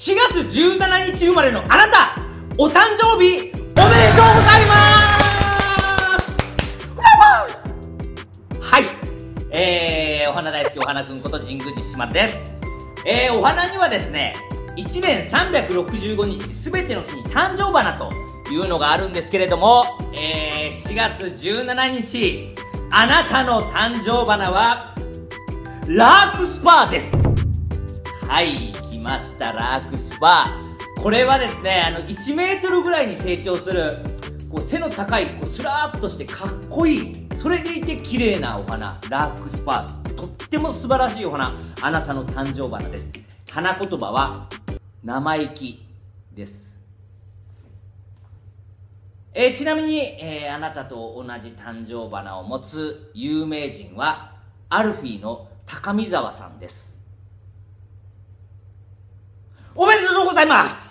4月17日生まれのあなたお誕生日おめでとうございます。はい。えー、お花大好きお花くんこと神宮寺しまるです。えー、お花にはですね1年365日すべての日に誕生花というのがあるんですけれども、えー、4月17日あなたの誕生花はラークスパーです。はい来ました。ラークスパこれはですねあの1メートルぐらいに成長するこう背の高いこうスラーっとしてかっこいいそれでいて綺麗なお花。ラークスパーとっても素晴らしいお花。あなたの誕生花です。花言葉は生意気です。えー、ちなみに、えー、あなたと同じ誕生花を持つ有名人はアルフィーの高見沢さんです。おめでとうございます。